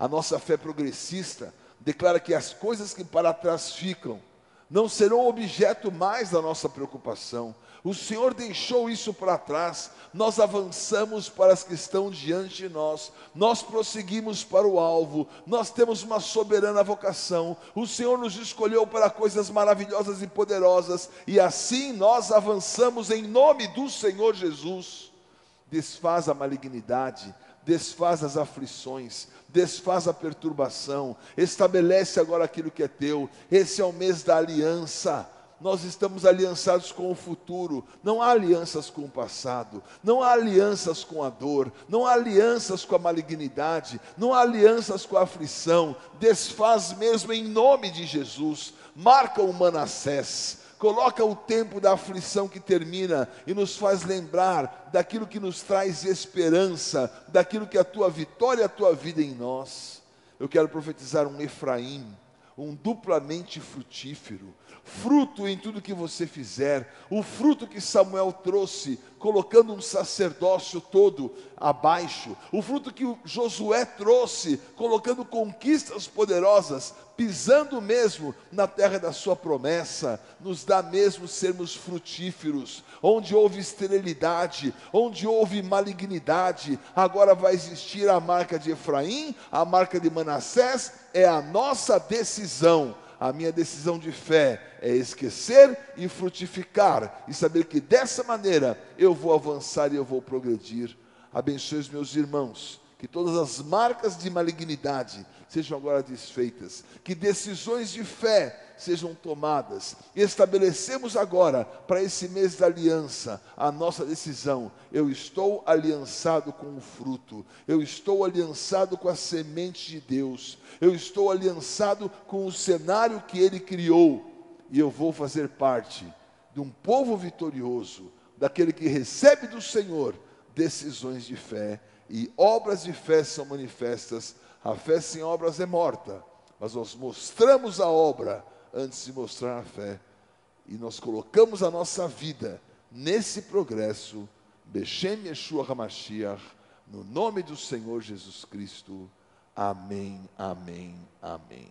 A nossa fé progressista declara que as coisas que para trás ficam não serão objeto mais da nossa preocupação. O Senhor deixou isso para trás, nós avançamos para as que estão diante de nós, nós prosseguimos para o alvo, nós temos uma soberana vocação. O Senhor nos escolheu para coisas maravilhosas e poderosas, e assim nós avançamos em nome do Senhor Jesus. Desfaz a malignidade, desfaz as aflições, desfaz a perturbação, estabelece agora aquilo que é teu. Esse é o mês da aliança. Nós estamos aliançados com o futuro, não há alianças com o passado, não há alianças com a dor, não há alianças com a malignidade, não há alianças com a aflição. Desfaz mesmo em nome de Jesus. Marca o Manassés, coloca o tempo da aflição que termina e nos faz lembrar daquilo que nos traz esperança, daquilo que a tua vitória, a tua vida em nós. Eu quero profetizar um Efraim, um duplamente frutífero, fruto em tudo que você fizer, o fruto que Samuel trouxe, colocando um sacerdócio todo abaixo, o fruto que Josué trouxe, colocando conquistas poderosas, pisando mesmo na terra da sua promessa, nos dá mesmo sermos frutíferos, onde houve esterilidade, onde houve malignidade, agora vai existir a marca de Efraim, a marca de Manassés, é a nossa decisão. A minha decisão de fé é esquecer e frutificar, e saber que dessa maneira eu vou avançar e eu vou progredir. Abençoe os meus irmãos, que todas as marcas de malignidade sejam agora desfeitas, que decisões de fé sejam tomadas. Estabelecemos agora, para esse mês da aliança, a nossa decisão. Eu estou aliançado com o fruto, eu estou aliançado com a semente de Deus, eu estou aliançado com o cenário que Ele criou, e eu vou fazer parte de um povo vitorioso, daquele que recebe do Senhor decisões de fé, e obras de fé são manifestas a fé sem obras é morta, mas nós mostramos a obra antes de mostrar a fé. E nós colocamos a nossa vida nesse progresso, Bechem Yeshua HaMashiach, no nome do Senhor Jesus Cristo. Amém, amém, amém.